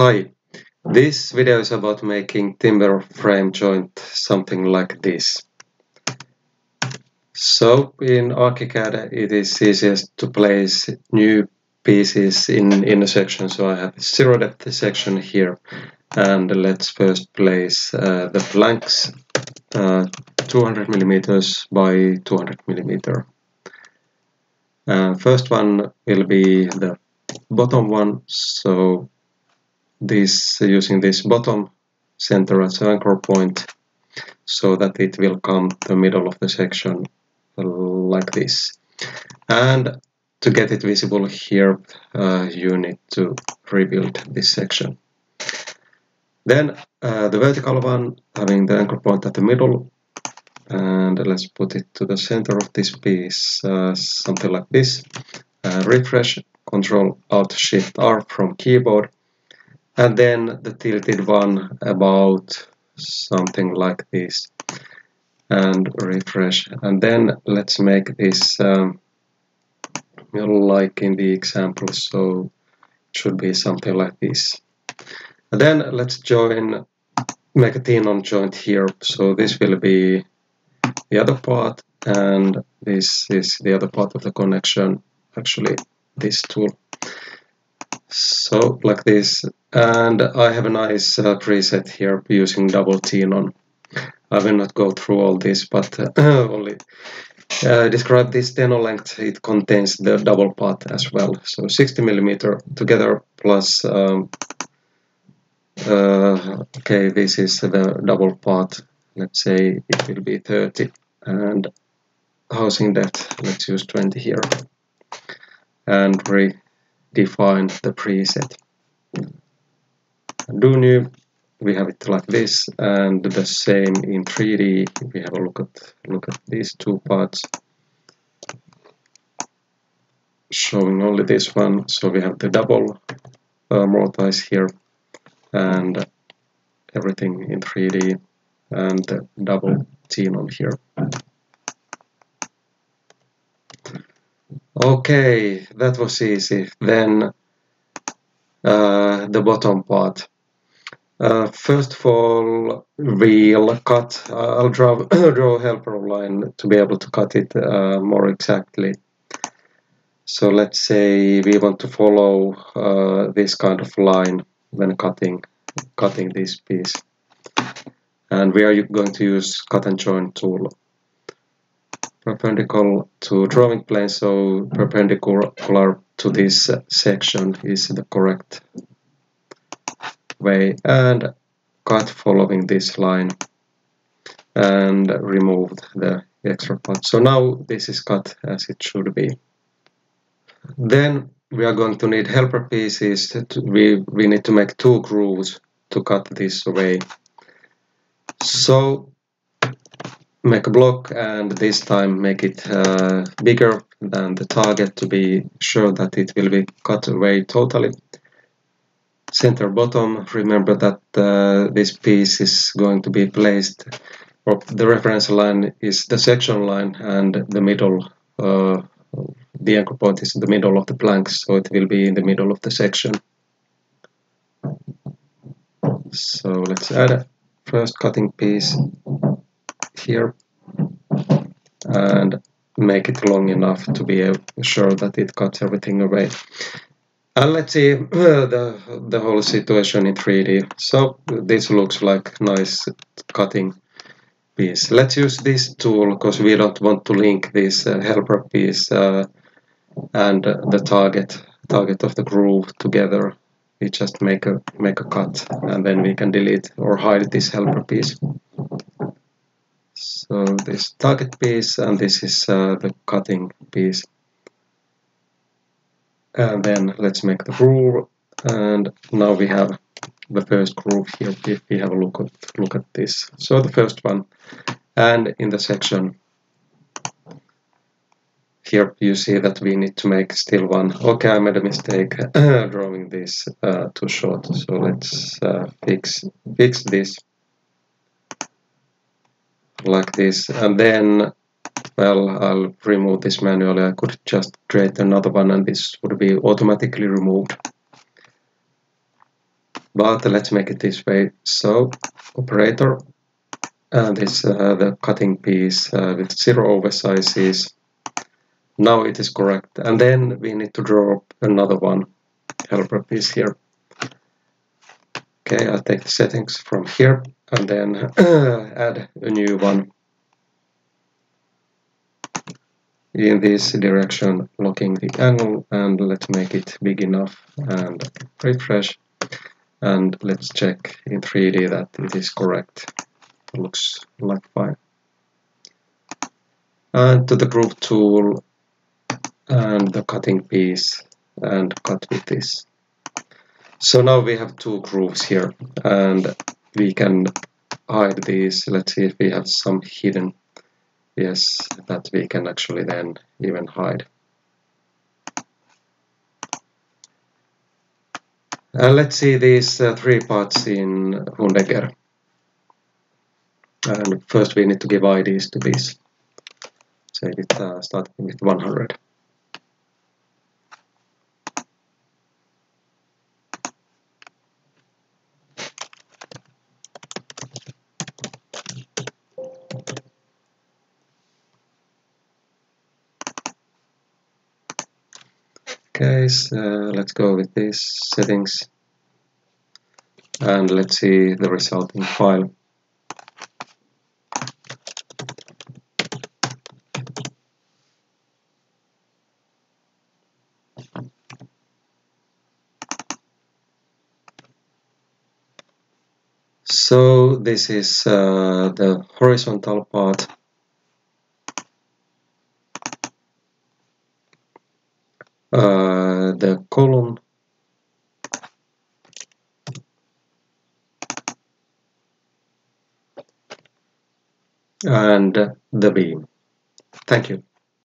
Hi, this video is about making timber frame joint something like this. So in ArchiCAD it is easiest to place new pieces in, in a section so I have zero depth section here and let's first place uh, the planks uh, 200 millimeters by 200 millimeter. Uh, first one will be the bottom one so this using this bottom center as anchor point so that it will come to the middle of the section like this. And to get it visible here uh, you need to rebuild this section. Then uh, the vertical one having the anchor point at the middle and let's put it to the center of this piece uh, something like this. Uh, refresh control alt shift r from keyboard and then the tilted one about something like this. And refresh. And then let's make this um, like in the example so it should be something like this. And then let's join make a tenon joint here. So this will be the other part and this is the other part of the connection actually this tool so like this. And I have a nice uh, preset here using double tenon I will not go through all this but uh, only uh, describe this tenon length. It contains the double part as well. So 60 millimeter together plus um, uh, okay this is the double part. Let's say it will be 30 and housing depth let's use 20 here. And re define the preset. Do new, we have it like this, and the same in 3D. We have a look at look at these two parts, showing only this one. So we have the double uh, mortise here, and everything in 3D, and the double tenon here. Okay, that was easy. Then uh, the bottom part. Uh, first of all, we'll cut, uh, I'll draw, draw a helper line to be able to cut it uh, more exactly. So let's say we want to follow uh, this kind of line when cutting, cutting this piece. And we are going to use cut and join tool perpendicular to drawing plane, so perpendicular to this section is the correct way and cut following this line and remove the extra part. So now this is cut as it should be. Then we are going to need helper pieces. We, we need to make two grooves to cut this away. So make a block and this time make it uh, bigger than the target to be sure that it will be cut away totally. Center bottom, remember that uh, this piece is going to be placed, or the reference line is the section line and the middle, uh, the anchor point is in the middle of the planks, so it will be in the middle of the section. So let's add a first cutting piece here and make it long enough to be sure that it cuts everything away. And let's see uh, the, the whole situation in 3D. So this looks like nice cutting piece. Let's use this tool because we don't want to link this uh, helper piece uh, and the target target of the groove together. We just make a make a cut and then we can delete or hide this helper piece. So this target piece and this is uh, the cutting piece. And then let's make the groove and now we have the first groove here if we have a look at look at this. So the first one and in the section here you see that we need to make still one. Okay, I made a mistake drawing this uh, too short. So let's uh, fix fix this like this. And then well I'll remove this manually. I could just create another one and this would be automatically removed. But let's make it this way. So operator and it's uh, the cutting piece uh, with zero oversizes. Now it is correct. And then we need to draw another one. Helper piece here okay I'll take the settings from here and then add a new one. In this direction locking the angle and let's make it big enough and refresh. And let's check in 3D that it is correct. It looks like fine. And to the groove tool and the cutting piece and cut with this so now we have two grooves here and we can hide these. Let's see if we have some hidden. Yes that we can actually then even hide. And let's see these uh, three parts in Hundegger and first we need to give IDs to these. So it uh, starting with 100 case uh, let's go with these settings. And let's see the resulting file. So this is uh, the horizontal part uh, the column and the beam. Thank you.